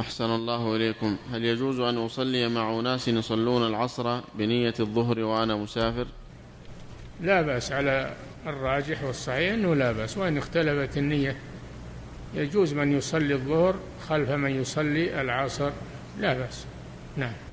أحسن الله إليكم. هل يجوز أن أصلي مع أناس يصلون العصر بنية الظهر وأنا مسافر؟ لا بأس على الراجح والصحيح أنه لا بأس وإن اختلفت النية. يجوز من يصلي الظهر خلف من يصلي العصر لا بأس. نعم.